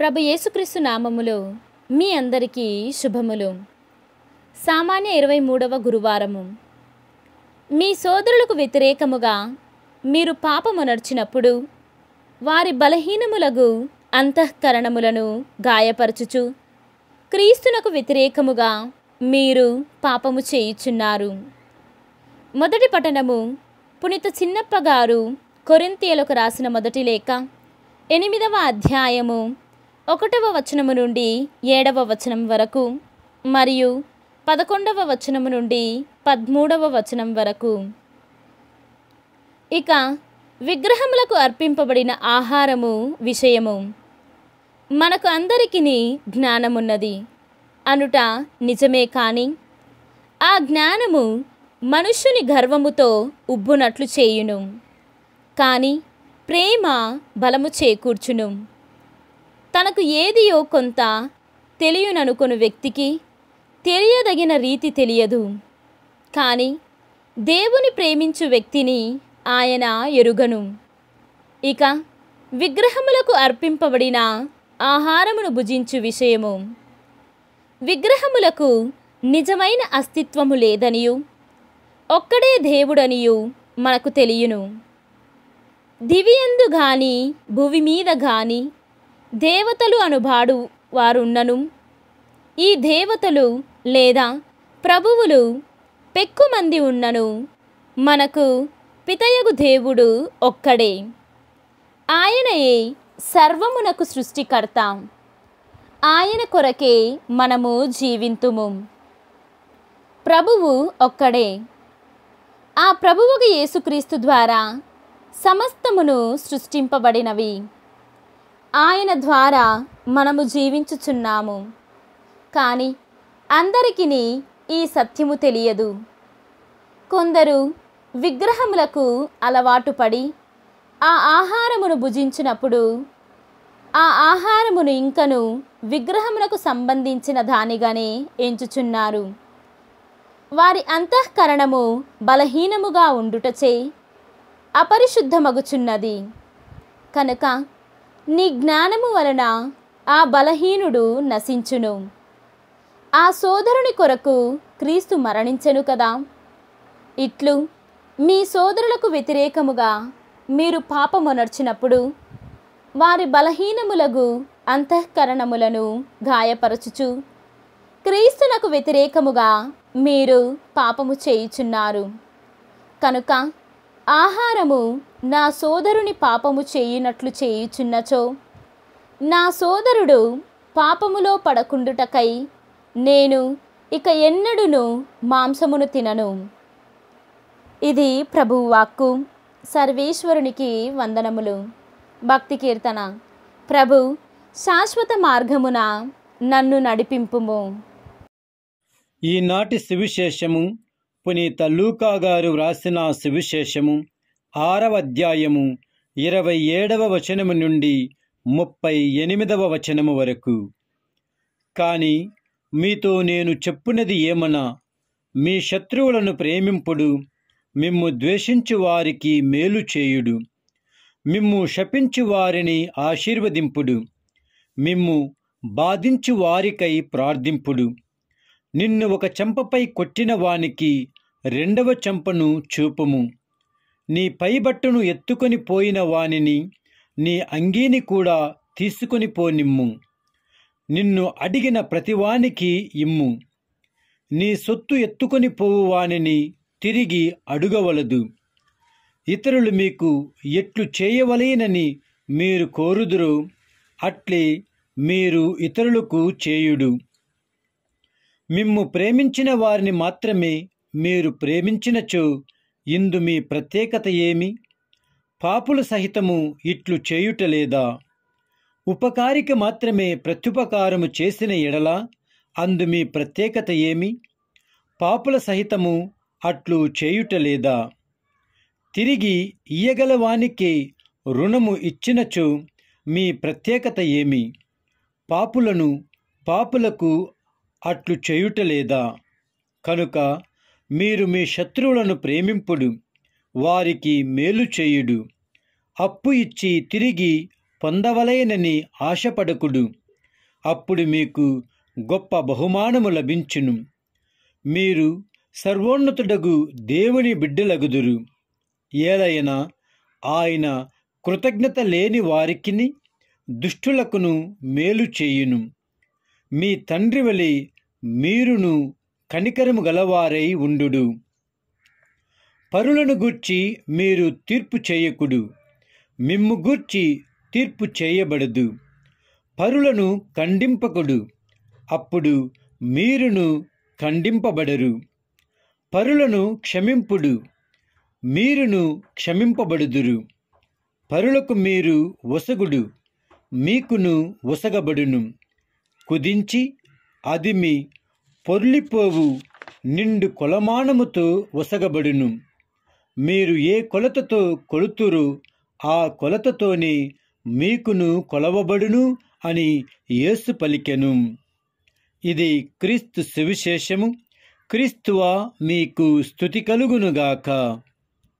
ప్రభు యేసుక్రీస్తు నామములో మీ అందరికీ శుభములు. సామాన్య ఇరవై మూడవ గురువారము. మీ సోదరులకు వ్యతిరేకముగా మీరు పాపము నడిచినప్పుడు వారి బలహీనములకు అంతఃకరణములను గాయపరచుచు క్రీస్తునకు వ్యతిరేకముగా మీరు పాపము చేయుచున్నారు. మొదటి పఠనము పునిత చిన్నప్ప గారు కొరింతియలకు రాసిన మొదటి లేఖ ఎనిమిదవ అధ్యాయము ఒకటవ వచనము నుండి ఏడవ వచనం వరకు మరియు పదకొండవ వచనము నుండి పదమూడవ వచనం వరకు. ఇక విగ్రహములకు అర్పింపబడిన ఆహారము విషయము. మనకు అందరికీ జ్ఞానమున్నది. అనుట నిజమే కాని ఆ జ్ఞానము మనుష్యుని గర్వముతో ఉబ్బునట్లు చేయును. కానీ ప్రేమ బలము చేకూర్చును. తనకు ఏదియో కొంత తెలియననుకొను వ్యక్తికి తెలియదగిన రీతి తెలియదు. కానీ దేవుని ప్రేమించు వ్యక్తిని ఆయన ఎరుగను. ఇక విగ్రహములకు అర్పింపబడిన ఆహారమును భుజించు విషయము. విగ్రహములకు నిజమైన అస్తిత్వము లేదనియు ఒక్కడే దేవుడనియు మనకు తెలియను. దివియందు గాని భూమి మీద గాని దేవతలు అనుబాడు వారున్నను. ఈ దేవతలు లేదా ప్రభువులు పెక్కుమంది ఉన్నను. మనకు పితయగు దేవుడు ఒక్కడే. ఆయనయే సర్వమునకు సృష్టికర్త. ఆయన కొరకే మనము జీవింతుము. ప్రభువు ఒక్కడే. ఆ ప్రభువుకు యేసుక్రీస్తు ద్వారా సమస్తమును సృష్టింపబడినవి. ఆయన ద్వారా మనము జీవించుచున్నాము. కానీ అందరికీ ఈ సత్యము తెలియదు. కొందరు విగ్రహములకు అలవాటు పడి ఆ ఆహారమును భుజించినప్పుడు ఆ ఆహారమును ఇంకను విగ్రహములకు సంబంధించిన దానిగానే ఎంచుచున్నారు. వారి అంతఃకరణము బలహీనముగా ఉండుటచే అపరిశుద్ధమగుచున్నది. కనుక నీ జ్ఞానము వలన ఆ బలహీనుడు నశించును. ఆ సోదరుని కొరకు క్రీస్తు మరణించను కదా. ఇట్లు మీ సోదరులకు వ్యతిరేకముగా మీరు పాపమునర్చినప్పుడు వారి బలహీనములగు అంతఃకరణములను గాయపరచుచు క్రీస్తునకు వ్యతిరేకముగా మీరు పాపము చేయుచున్నారు. కనుక ఆహారము నా సోదరుని పాపము చేయునట్లు చేయుచున్నచో నా సోదరుడు పాపములో పడకుండుటకై నేను ఇక ఎన్నడును మాంసమును తినను. ఇది ప్రభువాక్కు సర్వేశ్వరునికి వందనములు. భక్తి కీర్తన. ప్రభు శాశ్వత మార్గమున నన్ను నడిపింపుము. ఈనాటి సువిశేషము పునీత లూకా గారు వ్రాసిన సువిశేషము ఆరవ అధ్యాయము ఇరవై ఏడవ వచనము నుండి ముప్పై ఎనిమిదవ వచనము వరకు. కాని మీతో నేను చెప్పున్నది ఏమన్నా మీ శత్రువులను ప్రేమింపుడు మిమ్ము ద్వేషించు వారికి మేలు చేయుడు. మిమ్ము శపించు వారిని ఆశీర్వదింపుడు. మిమ్ము బాధించు వారికై ప్రార్థింపుడు. నిన్ను ఒక చెంపపై కొట్టిన వానికి రెండవ చెంపను చూపుము. నీ పైబట్టను ఎత్తుకొని పోయిన వానిని నీ అంగీని కూడా తీసుకొని పోనిమ్ము. నిన్ను అడిగిన ప్రతివానికి ఇమ్ము. నీ సొత్తు ఎత్తుకొని పోవు వానిని తిరిగి అడుగవలదు. ఇతరులు మీకు ఎట్లు చేయవలేనని మీరు కోరుదురు అట్లే మీరు ఇతరులకు చేయుడు. మిమ్ము ప్రేమించిన వారిని మాత్రమే మీరు ప్రేమించినచో ఇందు మీ ప్రత్యేకత ఏమి? పాపుల సహితము ఇట్లు చేయుటలేదా ఉపకారిక మాత్రమే ప్రత్యుపకారము చేసిన ఎడల అందు మీ ప్రత్యేకత ఏమి? పాపుల సహితము అట్లు చేయుటలేదా తిరిగి ఇయ్యగలవానికి రుణము ఇచ్చినచో మీ ప్రత్యేకత ఏమి? పాపులను పాపులకు అట్లు చేయుటలేదా కనుక మీరు మీ శత్రువులను ప్రేమింపుడు వారికి మేలు చేయుడు. అప్పు ఇచ్చి తిరిగి పొందవలయనని ఆశపడకుడు. అప్పుడు మీకు గొప్ప బహుమానము లభించును. మీరు సర్వోన్నతుడగు దేవుని బిడ్డలగుదురు. ఏలైనా ఆయన కృతజ్ఞత లేని వారికిని దుష్టులకును మేలు చేయును. మీ తండ్రి వలె మీరును కనికరము గలవారై ఉండుడు. పరులను గూర్చి మీరు తీర్పు చేయకుడు. మిమ్ము గూర్చి తీర్పు చేయబడదు. పరులను ఖండింపకుడు. అప్పుడు మీరును ఖండింపబడరు. పరులను క్షమింపుడు. మీరును క్షమింపబడుదురు. పరులకు మీరు వసగుడు. మీకును వసగబడును. కుదించి అది మీ పొర్లిపోవు నిండు కొలమానముతో వసగబడును మీరు ఏ కొలతతో కొలుతురు ఆ కొలతతోనే మీకును కొలవబడును అని యేసు పలికెను. ఇది క్రీస్తు సువిశేషము. క్రీస్తువా మీకు స్థుతి కలుగునుగాక.